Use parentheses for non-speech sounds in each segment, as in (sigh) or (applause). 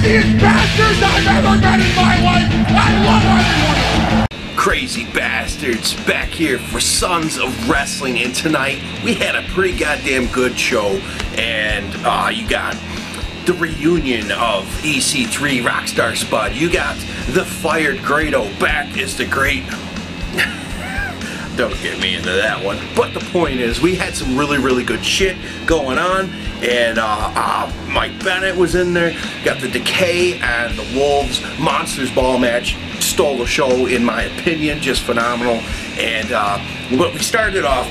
craziest bastards I've ever met in my life. I love everyone. Crazy bastards back here for Sons of Wrestling, and tonight we had a pretty goddamn good show, and uh, you got the reunion of EC3 Rockstar Spud. You got the fired Grado back as the great. Don't get me into that one. But the point is, we had some really, really good shit going on, and uh, uh, Mike Bennett was in there. Got the Decay and the Wolves Monsters Ball match. Stole the show, in my opinion, just phenomenal. And uh, but we started off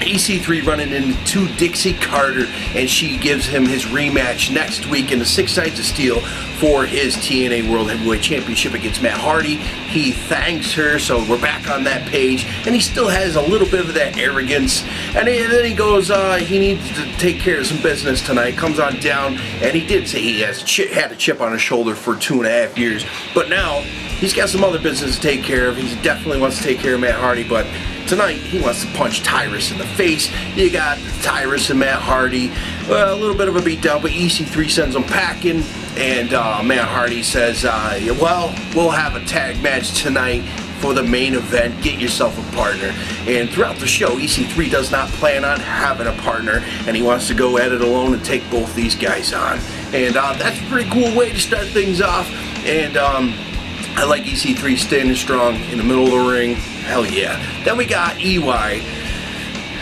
EC3 running into Dixie Carter, and she gives him his rematch next week in the Six Sides of Steel for his TNA World Heavyweight Championship against Matt Hardy. He thanks her, so we're back on that page, and he still has a little bit of that arrogance. And then he goes, uh, he needs to take care of some business tonight. Comes on down, and he did say he has had a chip on his shoulder for two and a half years, but now he's got some other business to take care of. He definitely wants to take care of Matt Hardy, but Tonight, he wants to punch Tyrus in the face. You got Tyrus and Matt Hardy. Well, a little bit of a beatdown, but EC3 sends them packing. And uh, Matt Hardy says, uh, well, we'll have a tag match tonight for the main event. Get yourself a partner. And throughout the show, EC3 does not plan on having a partner, and he wants to go at it alone and take both these guys on. And uh, that's a pretty cool way to start things off. And um, I like EC3 standing strong in the middle of the ring. Hell yeah. Then we got EY.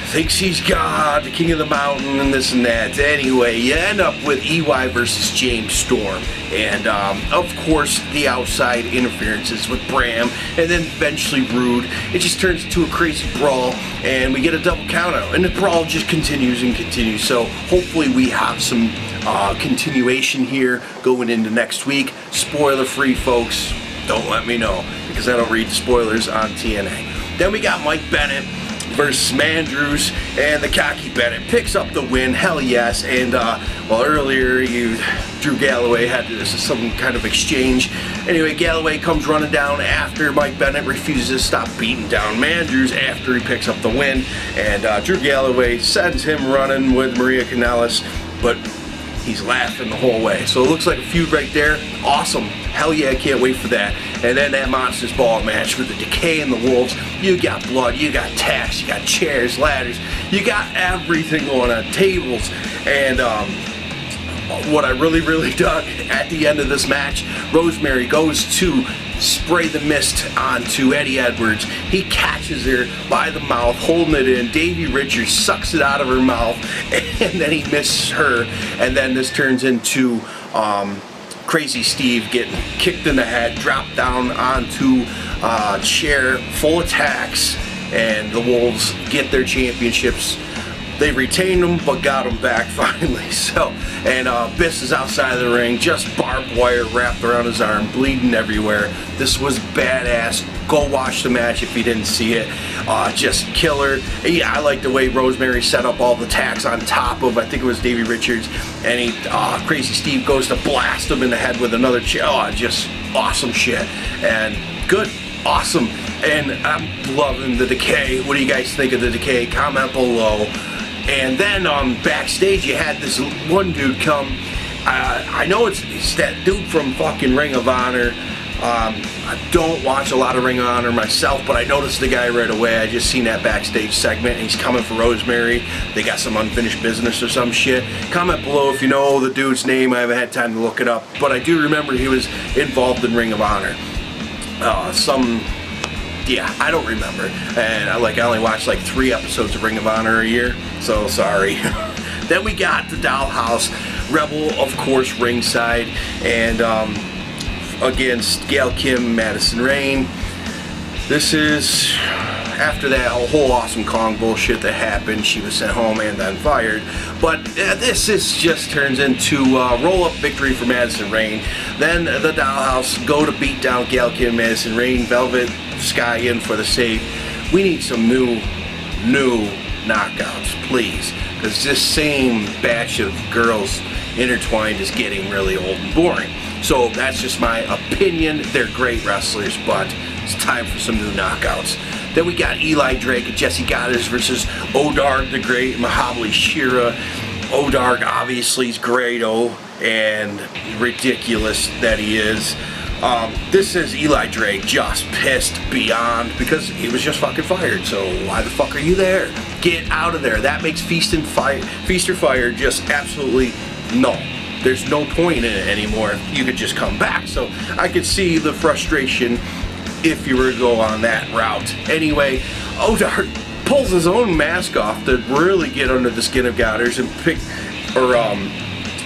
Thinks he's God, the king of the mountain, and this and that. Anyway, you end up with EY versus James Storm. And, um, of course, the outside interferences with Bram, and then eventually Roode. It just turns into a crazy brawl, and we get a double countout. And the brawl just continues and continues. So hopefully we have some uh, continuation here going into next week. Spoiler free, folks don't let me know because I don't read spoilers on TNA. Then we got Mike Bennett versus Mandrews, and the cocky Bennett picks up the win. Hell yes! And uh, well, earlier you Drew Galloway had this some kind of exchange. Anyway, Galloway comes running down after Mike Bennett refuses to stop beating down Mandrews after he picks up the win, and uh, Drew Galloway sends him running with Maria Kanellis, but he's laughing the whole way. So it looks like a feud right there. Awesome. Hell yeah, I can't wait for that. And then that Monsters Ball match with the Decay and the Wolves. You got blood, you got tacks, you got chairs, ladders, you got everything going on, tables. And um, what I really, really (laughs) dug at the end of this match, Rosemary goes to spray the mist onto Eddie Edwards. He catches her by the mouth, holding it in. Davey Richards sucks it out of her mouth, (laughs) and then he misses her. And then this turns into um, Crazy Steve getting kicked in the head, dropped down onto a chair full attacks, and the Wolves get their championships they retained him, but got him back (laughs) finally. So, and uh, Biss is outside of the ring, just barbed wire wrapped around his arm, bleeding everywhere. This was badass. Go watch the match if you didn't see it. Uh, just killer. Yeah, I like the way Rosemary set up all the tacks on top of, I think it was Davey Richards, and he, uh, Crazy Steve goes to blast him in the head with another chair. Oh, just awesome shit. And good, awesome. And I'm loving the decay. What do you guys think of the decay? Comment below. And then um, backstage, you had this one dude come. Uh, I know it's, it's, that dude from fucking Ring of Honor. Um, I don't watch a lot of Ring of Honor myself, but I noticed the guy right away. I just seen that backstage segment, and he's coming for Rosemary. They got some unfinished business or some shit. Comment below if you know the dude's name. I haven't had time to look it up, but I do remember he was involved in Ring of Honor. Uh, some yeah, I don't remember. And I like I only watched like three episodes of Ring of Honor a year, so sorry. (laughs) then we got the Dollhouse, Rebel, of course, ringside, and um, against Gail Kim, Madison Rayne. This is after that a whole awesome Kong bullshit that happened, she was sent home and then fired. But uh, this is just turns into uh, roll-up victory for Madison Rayne. Then the Dollhouse go to beat down Gail Kim, Madison Rayne, Velvet Sky in for the save. We need some new, new knockouts, please. Because this same batch of girls intertwined is getting really old and boring. So that's just my opinion. They're great wrestlers, but it's time for some new knockouts. Then we got Eli Drake and Jesse Godderz versus Odarg the Great, Mahabali Shira. Odarg obviously is great, oh, and ridiculous that he is. Um, this is Eli Drake just pissed beyond because he was just fucking fired. So why the fuck are you there? Get out of there. That makes Feast and Fire, Feast or Fire just absolutely no. There's no point in it anymore. You could just come back. So I could see the frustration if you were to go on that route. Anyway, Odarg pulls his own mask off to really get under the skin of Godderz and pick, or um,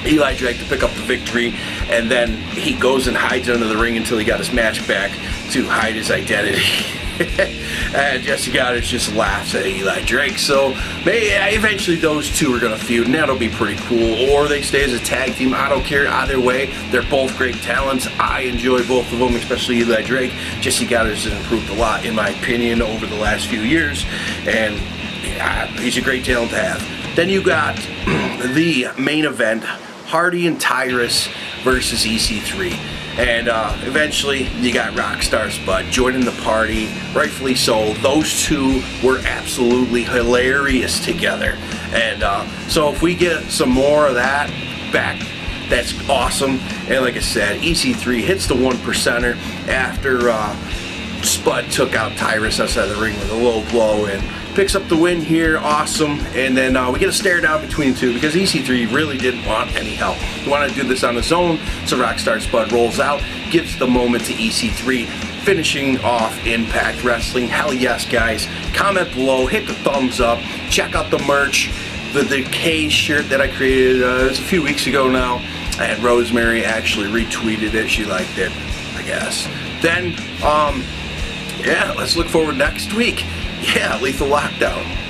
Eli Drake to pick up the victory, and then he goes and hides under the ring until he got his mask back to hide his identity. (laughs) (laughs) and Jesse Godderz just laughs at Eli Drake. So maybe eventually those two are gonna feud, and that'll be pretty cool. Or they stay as a tag team. I don't care either way. They're both great talents. I enjoy both of them, especially Eli Drake. Jesse Godderz has improved a lot, in my opinion, over the last few years, and yeah, he's a great talent to have. Then you got (clears throat) the main event Hardy and Tyrus versus EC3. And uh, eventually, you got Rockstar Spud joining the party, rightfully so. Those two were absolutely hilarious together. And uh, so, if we get some more of that back, that's awesome. And like I said, EC3 hits the one percenter after uh, Spud took out Tyrus outside the ring with a low blow and picks up the win here. Awesome. And then uh, we get a stare down between the two because EC3 really didn't want any help. He wanted to do this on his own. So Rockstar Spud rolls out, gives the moment to EC3, finishing off Impact Wrestling. Hell yes, guys. Comment below, hit the thumbs up, check out the merch. The Decay shirt that I created uh, a few weeks ago now. And Rosemary actually retweeted it. She liked it, I guess. Then, um, yeah, let's look forward next week. Yeah, Lethal Lockdown.